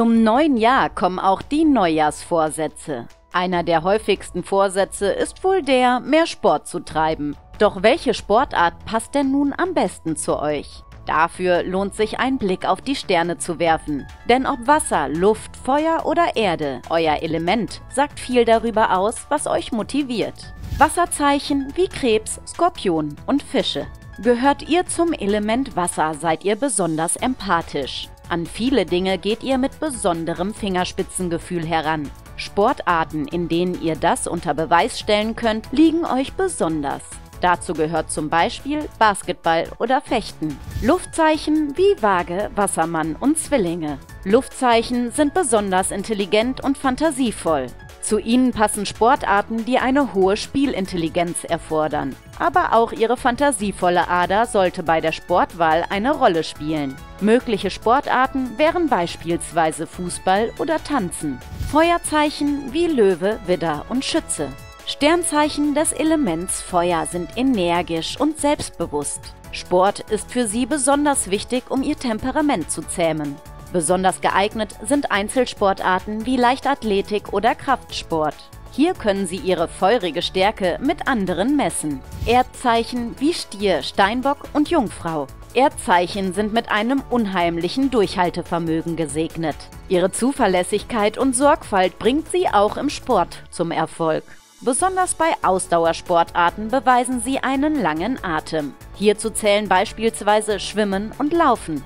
Zum neuen Jahr kommen auch die Neujahrsvorsätze. Einer der häufigsten Vorsätze ist wohl der, mehr Sport zu treiben. Doch welche Sportart passt denn nun am besten zu euch? Dafür lohnt sich ein Blick auf die Sterne zu werfen. Denn ob Wasser, Luft, Feuer oder Erde, euer Element, sagt viel darüber aus, was euch motiviert. Wasserzeichen wie Krebs, Skorpion und Fische. Gehört ihr zum Element Wasser, seid ihr besonders empathisch. An viele Dinge geht ihr mit besonderem Fingerspitzengefühl heran. Sportarten, in denen ihr das unter Beweis stellen könnt, liegen euch besonders. Dazu gehört zum Beispiel Basketball oder Fechten. Luftzeichen wie Waage, Wassermann und Zwillinge. Luftzeichen sind besonders intelligent und fantasievoll. Zu ihnen passen Sportarten, die eine hohe Spielintelligenz erfordern. Aber auch ihre fantasievolle Ader sollte bei der Sportwahl eine Rolle spielen. Mögliche Sportarten wären beispielsweise Fußball oder Tanzen. Feuerzeichen wie Löwe, Widder und Schütze. Sternzeichen des Elements Feuer sind energisch und selbstbewusst. Sport ist für sie besonders wichtig, um ihr Temperament zu zähmen. Besonders geeignet sind Einzelsportarten wie Leichtathletik oder Kraftsport. Hier können Sie Ihre feurige Stärke mit anderen messen. Erdzeichen wie Stier, Steinbock und Jungfrau. Erdzeichen sind mit einem unheimlichen Durchhaltevermögen gesegnet. Ihre Zuverlässigkeit und Sorgfalt bringt sie auch im Sport zum Erfolg. Besonders bei Ausdauersportarten beweisen sie einen langen Atem. Hierzu zählen beispielsweise Schwimmen und Laufen.